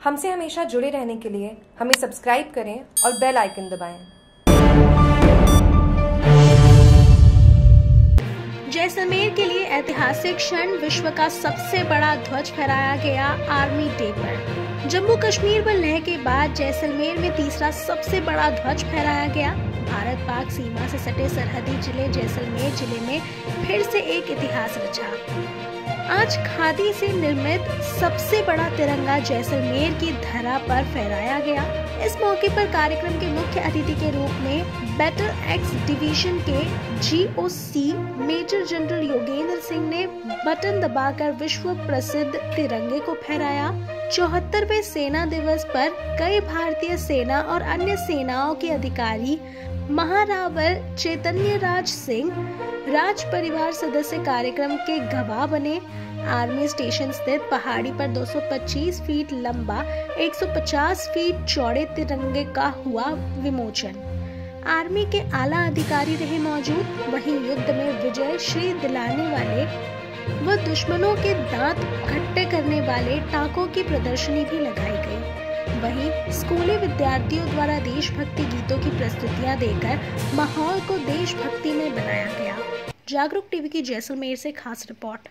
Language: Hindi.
हमसे हमेशा जुड़े रहने के लिए हमें सब्सक्राइब करें और बेल आइकन दबाएँ। जैसलमेर के लिए ऐतिहासिक क्षण विश्व का सबसे बड़ा ध्वज फहराया गया आर्मी डे पर। जम्मू कश्मीर पर लह के बाद जैसलमेर में तीसरा सबसे बड़ा ध्वज फहराया गया। भारत पाक सीमा से सटे सरहदी ज़िले जैसलमेर ज़िले में फिर से एक इतिहास रचा। आज खादी से निर्मित सबसे बड़ा तिरंगा जैसलमेर की धरा पर फहराया गया। इस मौके पर कार्यक्रम के मुख्य अतिथि के रूप में बैटल एक्स डिवीज़न के GOC major general Yogendra Singh ने बटन दबाकर विश्व प्रसिद्ध तिरंगे को फहराया। चौहत्तरवे सेना दिवस पर कई भारतीय सेना और अन्य सेनाओं के अधिकारी महारावर चैतन्य राज सिंह राज परिवार सदस्य कार्यक्रम के गवाह बने। आर्मी स्टेशन स्थित पहाड़ी पर 225 फीट लंबा 150 फीट चौड़े तिरंगे का हुआ विमोचन। आर्मी के आला अधिकारी रहे मौजूद। वहीं युद्ध में विजय श्री दिलाने वाले व दुश्मनों के दांत खट्टे करने वाले टाकों की प्रदर्शनी भी लगाई गई। वहीं स्कूली विद्यार्थियों द्वारा देशभक्ति गीतों की प्रस्तुतियाँ देकर माहौल को देशभक्ति में बनाया गया। जागरूक टीवी की जैसलमेर से खास रिपोर्ट।